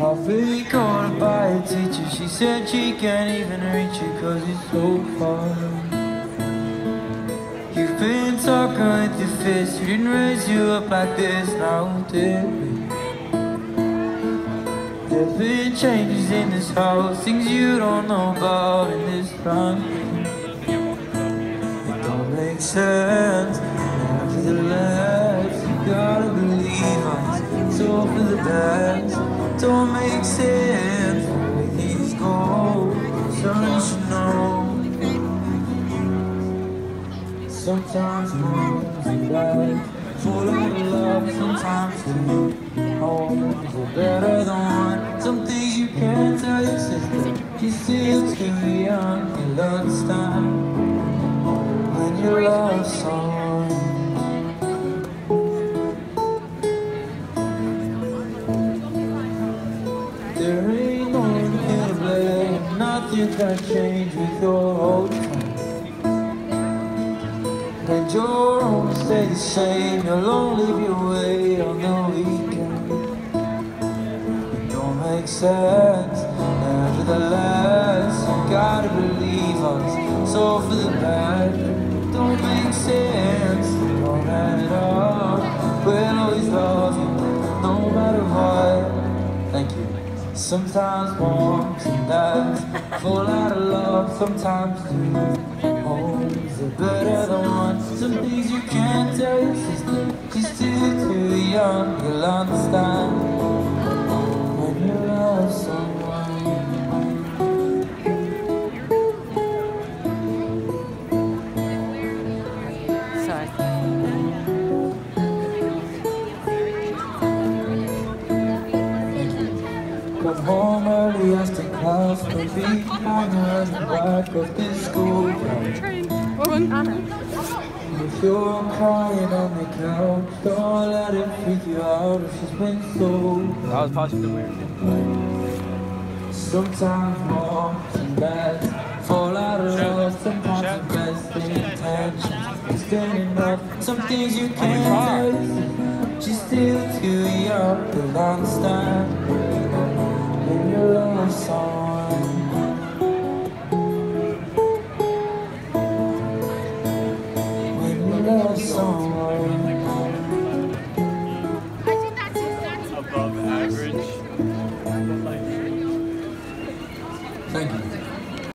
Coffee called by a teacher She said she can't even reach you Cause it's so far. You've been talking with your fist. We didn't raise you up like this. Now did? There's been changes in this house. Things you don't know about in this time It don't make sense. Nevertheless, you gotta believe us It's all for the best don't make sense the way things go. So you know. Sometimes moms dads full of love, sometimes two homes are better than one. Some things you can't tell your sister, she's still too young. You'll understand when you love someone. There ain't no blame Nothing can change with your old friends And your own stay the same You'll only be away on the weekend. It don't make sense Nevertheless, you gotta believe us So for the bad. Don't make sense Don't add up We'll always love Sometimes and dads fall out of love, sometimes two homes are better than one. Some things you can't tell she's still too young. You'll understand Come home early after class, but be behind the back of this school. If you're crying on the couch, don't let it freak you out if she's been so That was possibly weird. Sometimes moms and dads fall out of love, sometimes the best intentions is good enough. Some things you can't tell, she's still too young to understand. When Above average.